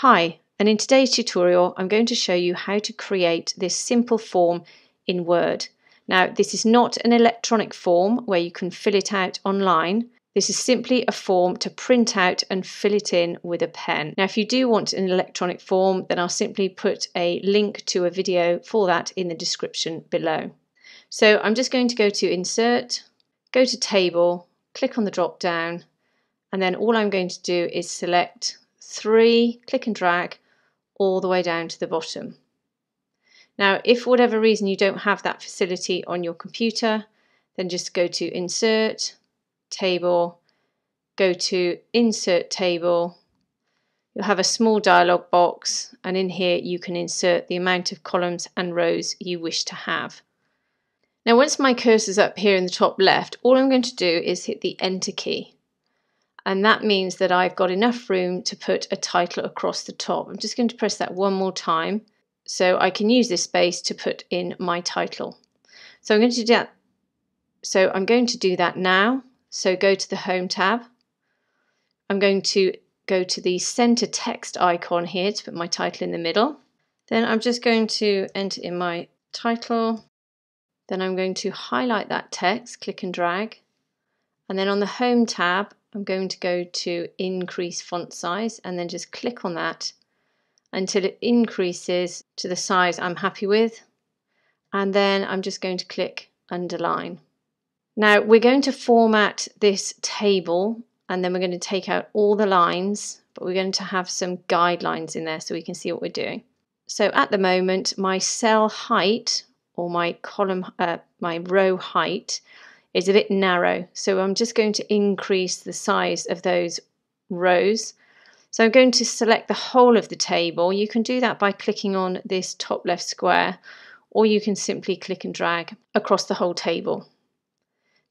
Hi, and in today's tutorial I'm going to show you how to create this simple form in Word. Now this is not an electronic form where you can fill it out online. This is simply a form to print out and fill it in with a pen. Now if you do want an electronic form then I'll simply put a link to a video for that in the description below. So I'm just going to go to Insert, go to Table, click on the drop down and then all I'm going to do is select three, click and drag all the way down to the bottom. Now, if for whatever reason you don't have that facility on your computer, then just go to Insert, Table, go to Insert Table. You'll have a small dialog box, and in here you can insert the amount of columns and rows you wish to have. Now, once my cursor's up here in the top left, all I'm going to do is hit the Enter key and that means that I've got enough room to put a title across the top. I'm just going to press that one more time so I can use this space to put in my title. So I'm going to do that. So I'm going to do that now. So go to the Home tab. I'm going to go to the center text icon here to put my title in the middle. Then I'm just going to enter in my title. Then I'm going to highlight that text, click and drag. And then on the Home tab, I'm going to go to increase font size and then just click on that until it increases to the size I'm happy with. And then I'm just going to click underline. Now we're going to format this table and then we're going to take out all the lines, but we're going to have some guidelines in there so we can see what we're doing. So at the moment, my cell height or my column, uh, my row height is a bit narrow. So I'm just going to increase the size of those rows. So I'm going to select the whole of the table. You can do that by clicking on this top left square or you can simply click and drag across the whole table.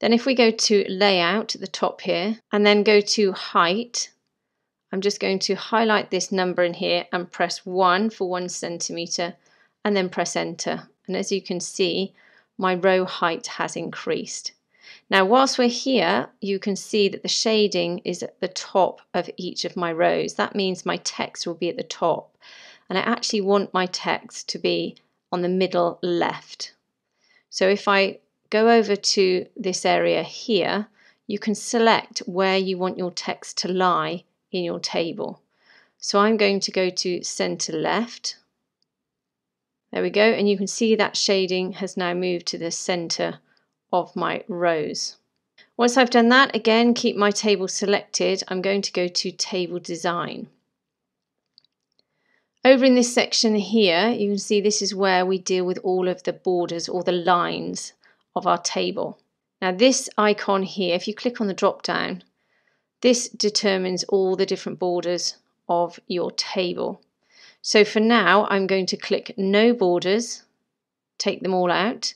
Then if we go to layout at the top here and then go to height, I'm just going to highlight this number in here and press 1 for 1 centimetre and then press enter. And as you can see, my row height has increased. Now, whilst we're here, you can see that the shading is at the top of each of my rows. That means my text will be at the top. And I actually want my text to be on the middle left. So if I go over to this area here, you can select where you want your text to lie in your table. So I'm going to go to center left. There we go. And you can see that shading has now moved to the center of my rows. Once I've done that, again, keep my table selected. I'm going to go to Table Design. Over in this section here, you can see this is where we deal with all of the borders or the lines of our table. Now this icon here, if you click on the drop down, this determines all the different borders of your table. So for now, I'm going to click no borders, take them all out,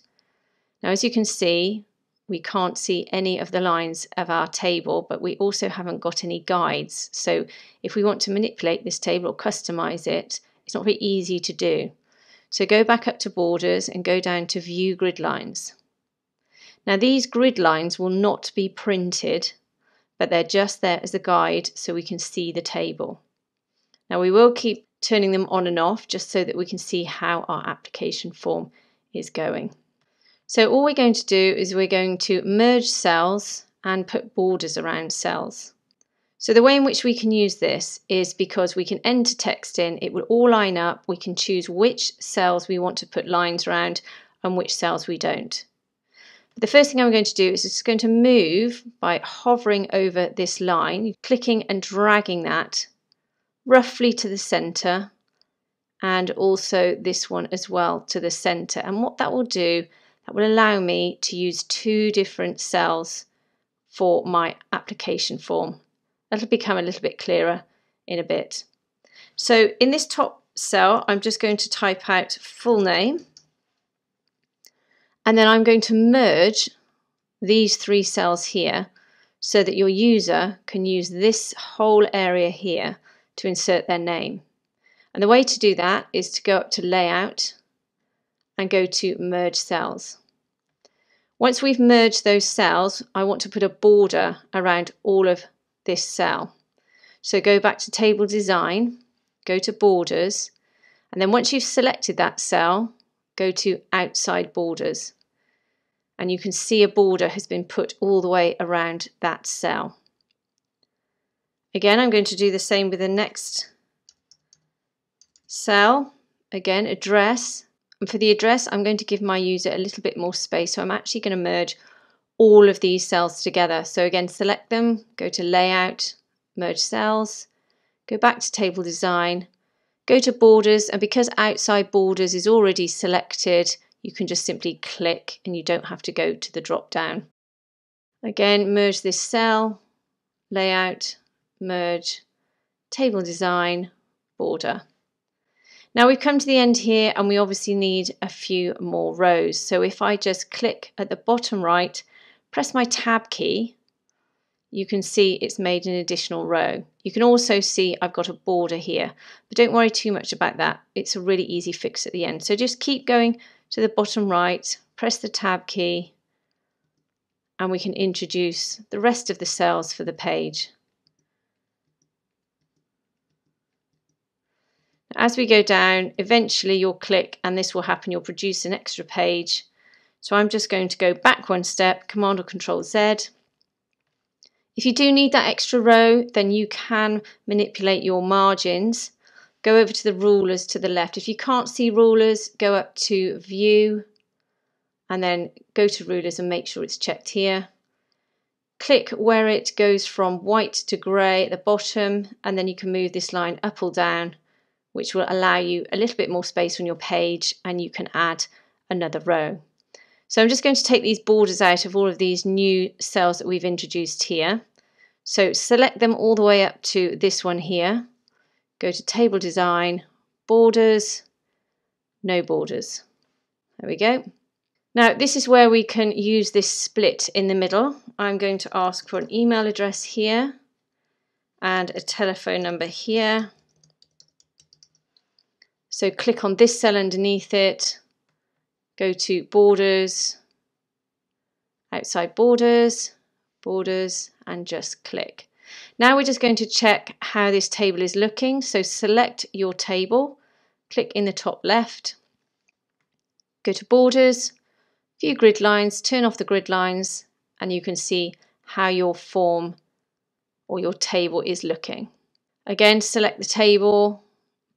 now, as you can see, we can't see any of the lines of our table, but we also haven't got any guides. So if we want to manipulate this table or customize it, it's not very easy to do. So go back up to borders and go down to view grid lines. Now these grid lines will not be printed, but they're just there as a guide so we can see the table. Now we will keep turning them on and off just so that we can see how our application form is going. So all we're going to do is we're going to merge cells and put borders around cells. So the way in which we can use this is because we can enter text in, it will all line up, we can choose which cells we want to put lines around and which cells we don't. The first thing I'm going to do is just going to move by hovering over this line, clicking and dragging that roughly to the centre and also this one as well to the centre. And what that will do that will allow me to use two different cells for my application form. That'll become a little bit clearer in a bit. So in this top cell, I'm just going to type out full name. And then I'm going to merge these three cells here so that your user can use this whole area here to insert their name. And the way to do that is to go up to Layout and go to Merge Cells. Once we've merged those cells, I want to put a border around all of this cell. So go back to Table Design go to borders, and then once you've selected that cell, go to outside borders. And you can see a border has been put all the way around that cell. Again, I'm going to do the same with the next cell. Again, address. And for the address, I'm going to give my user a little bit more space. So I'm actually going to merge all of these cells together. So again, select them, go to layout, merge cells, go back to table design, go to borders. And because outside borders is already selected, you can just simply click and you don't have to go to the drop down. Again, merge this cell, layout, merge, table design, border. Now we've come to the end here and we obviously need a few more rows. So if I just click at the bottom right, press my tab key, you can see it's made an additional row. You can also see I've got a border here, but don't worry too much about that. It's a really easy fix at the end. So just keep going to the bottom right, press the tab key, and we can introduce the rest of the cells for the page. As we go down, eventually you'll click and this will happen. You'll produce an extra page. So I'm just going to go back one step, Command or Control Z. If you do need that extra row, then you can manipulate your margins. Go over to the rulers to the left. If you can't see rulers, go up to View and then go to rulers and make sure it's checked here. Click where it goes from white to grey at the bottom and then you can move this line up or down which will allow you a little bit more space on your page and you can add another row. So I'm just going to take these borders out of all of these new cells that we've introduced here. So select them all the way up to this one here. Go to table design, borders, no borders. There we go. Now this is where we can use this split in the middle. I'm going to ask for an email address here and a telephone number here so click on this cell underneath it, go to borders, outside borders, borders, and just click. Now we're just going to check how this table is looking. So select your table, click in the top left, go to borders, view grid lines, turn off the grid lines, and you can see how your form or your table is looking. Again, select the table,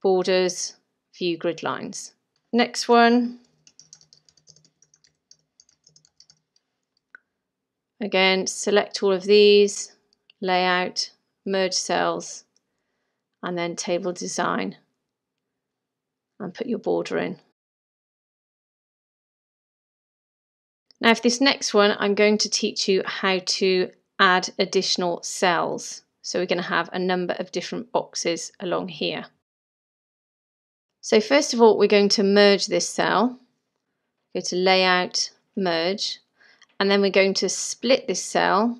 borders, view grid lines. Next one. Again, select all of these, layout, merge cells, and then table design, and put your border in. Now for this next one, I'm going to teach you how to add additional cells. So we're going to have a number of different boxes along here. So first of all, we're going to merge this cell. Go to Layout, Merge, and then we're going to split this cell,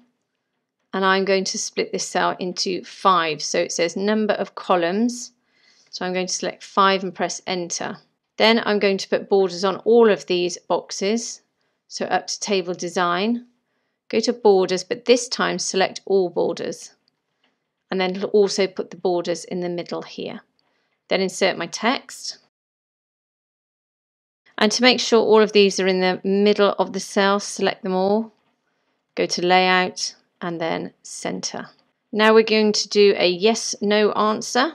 and I'm going to split this cell into five. So it says number of columns. So I'm going to select five and press Enter. Then I'm going to put borders on all of these boxes. So up to Table Design, go to Borders, but this time select all borders. And then also put the borders in the middle here. Then insert my text. And to make sure all of these are in the middle of the cell, select them all, go to layout and then center. Now we're going to do a yes, no answer.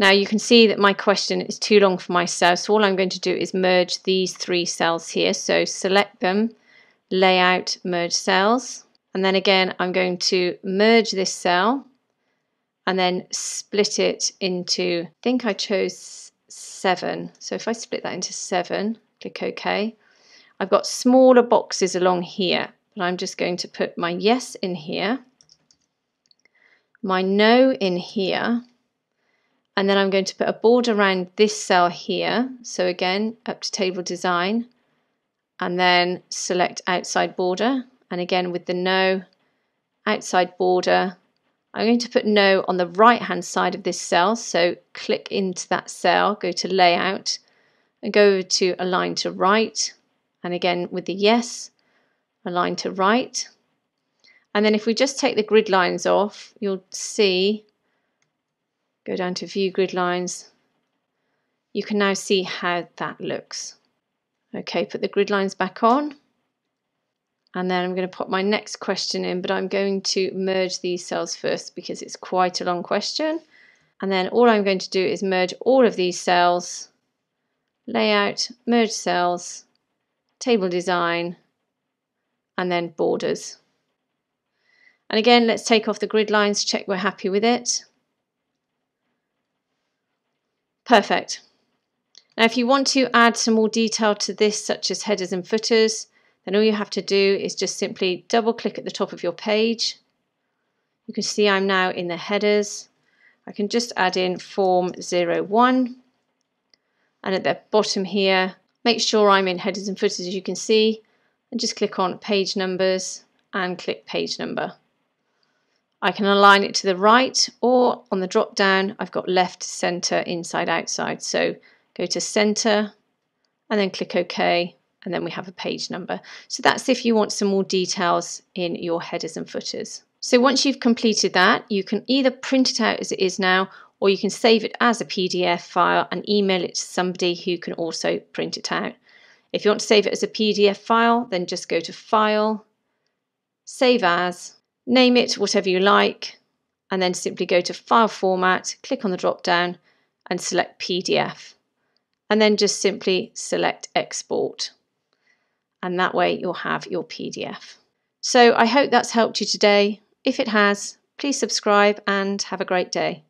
Now you can see that my question is too long for my cell, so all I'm going to do is merge these three cells here. So select them, layout, merge cells, and then again I'm going to merge this cell and then split it into, I think I chose seven. So if I split that into seven, click OK. I've got smaller boxes along here, but I'm just going to put my yes in here, my no in here, and then I'm going to put a border around this cell here. So again, up to table design, and then select outside border, and again with the no, outside border, I'm going to put no on the right hand side of this cell. So click into that cell, go to layout and go to align to right. And again with the yes, align to right. And then if we just take the grid lines off, you'll see, go down to view grid lines, you can now see how that looks. Okay, put the grid lines back on. And then I'm going to put my next question in, but I'm going to merge these cells first because it's quite a long question. And then all I'm going to do is merge all of these cells, layout, merge cells, table design, and then borders. And again, let's take off the grid lines, check we're happy with it. Perfect. Now, if you want to add some more detail to this, such as headers and footers, then all you have to do is just simply double click at the top of your page. You can see I'm now in the headers. I can just add in form 01 and at the bottom here make sure I'm in headers and footers as you can see and just click on page numbers and click page number. I can align it to the right or on the drop down I've got left, centre, inside, outside. So go to centre and then click OK and then we have a page number. So that's if you want some more details in your headers and footers. So once you've completed that, you can either print it out as it is now or you can save it as a PDF file and email it to somebody who can also print it out. If you want to save it as a PDF file, then just go to File, Save As, Name it whatever you like, and then simply go to File Format, click on the drop down and select PDF. And then just simply select Export. And that way you'll have your PDF. So I hope that's helped you today. If it has, please subscribe and have a great day.